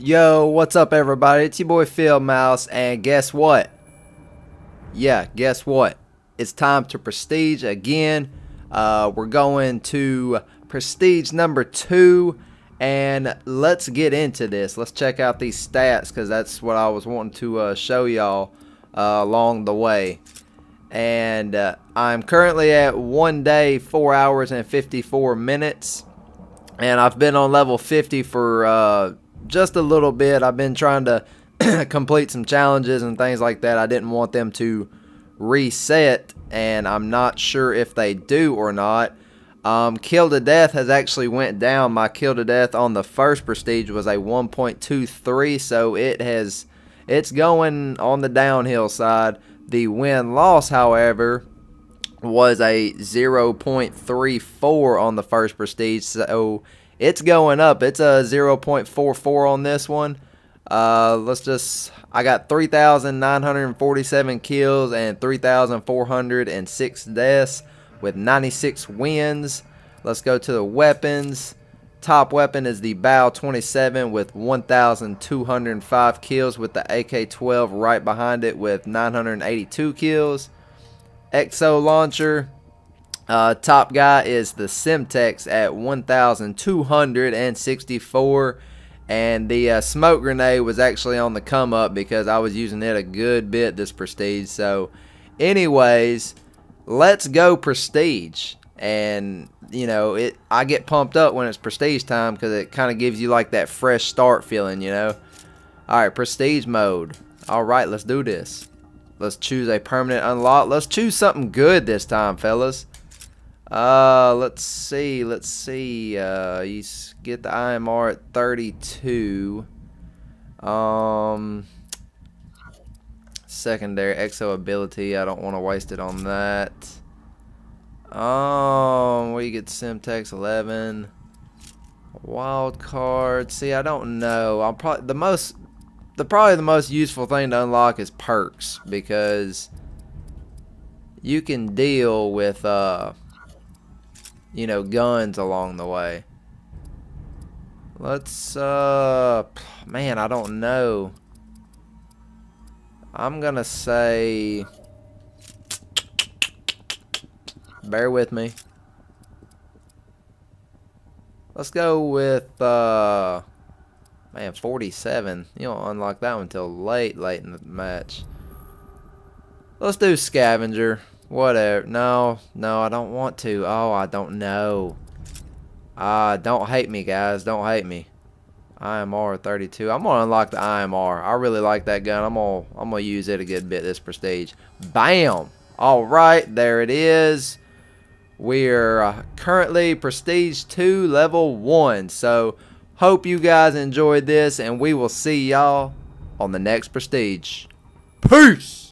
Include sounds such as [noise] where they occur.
Yo, what's up everybody? It's your boy FieldMouse and guess what? Yeah, guess what? It's time to prestige again. Uh, we're going to prestige number two and let's get into this. Let's check out these stats because that's what I was wanting to uh, show y'all uh, along the way. And uh, I'm currently at one day, four hours and 54 minutes. And I've been on level 50 for uh, just a little bit. I've been trying to [clears throat] complete some challenges and things like that. I didn't want them to reset, and I'm not sure if they do or not. Um, kill to death has actually went down. My kill to death on the first prestige was a 1.23, so it has it's going on the downhill side. The win loss, however, was a 0.34 on the first prestige, so it's going up. It's a 0.44 on this one. Uh, let's just, I got 3,947 kills and 3,406 deaths with 96 wins. Let's go to the weapons. Top weapon is the Bal-27 with 1,205 kills with the AK-12 right behind it with 982 kills. Exo launcher uh, top guy is the Semtex at 1,264. And the uh, smoke grenade was actually on the come up because I was using it a good bit this prestige. So, anyways, let's go prestige. And you know, it I get pumped up when it's prestige time because it kind of gives you like that fresh start feeling. You know. All right, prestige mode. All right, let's do this. Let's choose a permanent unlock. Let's choose something good this time, fellas. Uh, let's see, let's see. Uh, you get the IMR at 32. Um, secondary exo ability. I don't want to waste it on that. Um, we get Semtex 11. Wild card. See, I don't know. I'll probably the most, the probably the most useful thing to unlock is perks because you can deal with uh you know, guns along the way. Let's, uh, man, I don't know. I'm gonna say, bear with me. Let's go with, uh, man, 47. You don't unlock that one until late, late in the match. Let's do scavenger. Whatever. No, no, I don't want to. Oh, I don't know. Ah, uh, don't hate me, guys. Don't hate me. IMR 32. I'm gonna unlock the IMR. I really like that gun. I'm gonna I'm gonna use it a good bit this prestige. Bam. All right, there it is. We're uh, currently prestige 2 level 1. So, hope you guys enjoyed this and we will see y'all on the next prestige. Peace.